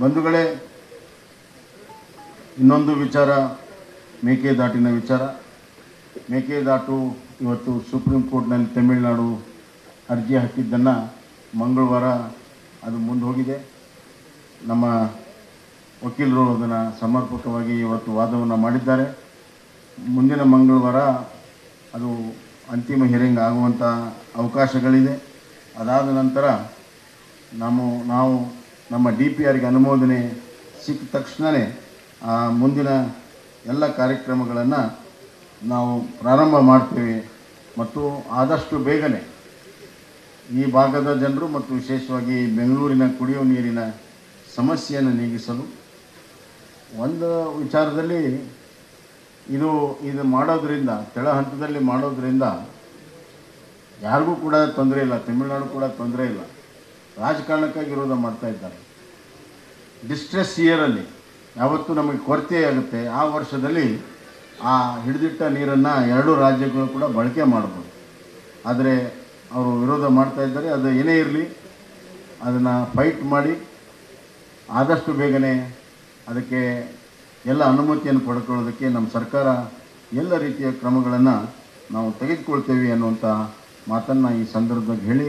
ಬಂಧುಗಳೇ, ಇನ್ನೊಂದು ವಿಚಾರ ಮೇಕೆದಾಟಿನ ವಿಚಾರ. ಮೇಕೆದಾಟು ಇವತ್ತು ಸುಪ್ರೀಂ ಕೋರ್ಟ್ನಲ್ಲಿ ತಮಿಳುನಾಡು ಅರ್ಜಿ ಹಾಕಿದ್ದನ್ನು ಮಂಗಳವಾರ ಅದು ಮುಂದೆ ಹೋಗಿದೆ. ನಮ್ಮ ವಕೀಲರು ಅದನ್ನು ಸಮರ್ಪಕವಾಗಿ ಇವತ್ತು ವಾದವನ್ನು ಮಾಡಿದ್ದಾರೆ. ಮುಂದಿನ ಮಂಗಳವಾರ ಅದು ಅಂತಿಮ ಹಿಯರಿಂಗ್ ಆಗುವಂಥ ಅವಕಾಶಗಳಿದೆ. ಅದಾದ ನಂತರ ನಾವು ನಾವು ನಮ್ಮ ಡಿ ಪಿ ಆರ್ಗೆ ಅನುಮೋದನೆ ಸಿಕ್ಕ ತಕ್ಷಣವೇ ಆ ಮುಂದಿನ ಎಲ್ಲ ಕಾರ್ಯಕ್ರಮಗಳನ್ನು ನಾವು ಪ್ರಾರಂಭ ಮಾಡ್ತೇವೆ. ಮತ್ತು ಆದಷ್ಟು ಬೇಗನೆ ಈ ಭಾಗದ ಜನರು ಮತ್ತು ವಿಶೇಷವಾಗಿ ಬೆಂಗಳೂರಿನ ಕುಡಿಯುವ ನೀರಿನ ಸಮಸ್ಯೆಯನ್ನು ನೀಗಿಸಲು ಒಂದು ವಿಚಾರದಲ್ಲಿ ಇದು ಇದು ಮಾಡೋದ್ರಿಂದ ತೆಳ ಹಂತದಲ್ಲಿ ಮಾಡೋದ್ರಿಂದ ಯಾರಿಗೂ ಕೂಡ ತೊಂದರೆ ಇಲ್ಲ, ತಮಿಳುನಾಡು ಕೂಡ ತೊಂದರೆ ಇಲ್ಲ. ರಾಜಕಾರಣಕ್ಕಾಗಿ ವಿರೋಧ ಮಾಡ್ತಾ ಇದ್ದಾರೆ. ಡಿಸ್ಟ್ರೆಸ್ ಇಯರಲ್ಲಿ ಯಾವತ್ತು ನಮಗೆ ಕೊರತೆ ಆಗುತ್ತೆ. ಆ ವರ್ಷದಲ್ಲಿ ಆ ಹಿಡಿದಿಟ್ಟ ನೀರನ್ನು ಎರಡೂ ರಾಜ್ಯಗಳು ಕೂಡ ಬಳಕೆ ಮಾಡ್ಬೋದು. ಆದರೆ ಅವರು ವಿರೋಧ ಮಾಡ್ತಾ ಇದ್ದಾರೆ. ಅದು ಏನೇ ಇರಲಿ, ಅದನ್ನು ಫೈಟ್ ಮಾಡಿ ಆದಷ್ಟು ಬೇಗನೆ ಅದಕ್ಕೆ ಎಲ್ಲ ಅನುಮತಿಯನ್ನು ಪಡ್ಕೊಳ್ಳೋದಕ್ಕೆ ನಮ್ಮ ಸರ್ಕಾರ ಎಲ್ಲ ರೀತಿಯ ಕ್ರಮಗಳನ್ನು ನಾವು ತೆಗೆದುಕೊಳ್ತೇವೆ ಅನ್ನುವಂಥ ಮಾತನ್ನು ಈ ಸಂದರ್ಭದಲ್ಲಿ ಹೇಳಿ.